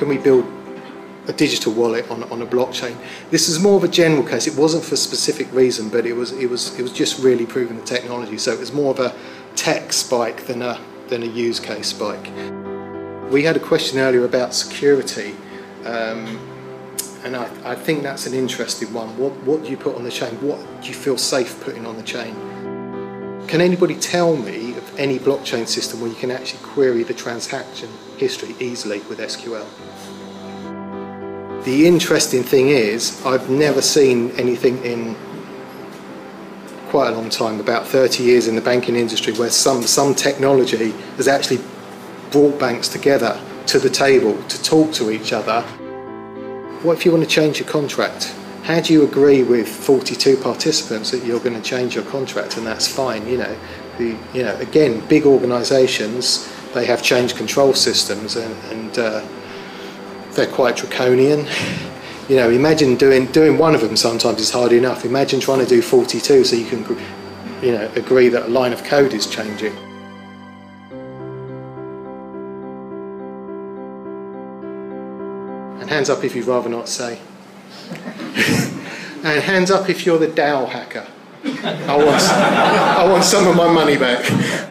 Can we build a digital wallet on, on a blockchain? This is more of a general case. It wasn't for a specific reason, but it was, it was, it was just really proving the technology. So it was more of a tech spike than a, than a use case spike. We had a question earlier about security. Um, and I, I, think that's an interesting one. What, what do you put on the chain? What do you feel safe putting on the chain? Can anybody tell me any blockchain system where you can actually query the transaction history easily with SQL? The interesting thing is, I've never seen anything in quite a long time, about 30 years in the banking industry, where some, some technology has actually brought banks together to the table to talk to each other what if you want to change your contract? How do you agree with 42 participants that you're going to change your contract and that's fine? You know, the, you know, again, big organisations they have change control systems and, and uh, they're quite draconian. You know, imagine doing doing one of them sometimes is hard enough. Imagine trying to do 42 so you can, you know, agree that a line of code is changing. And hands up if you'd rather not say. And hands up if you're the DAO hacker. I want, I want some of my money back.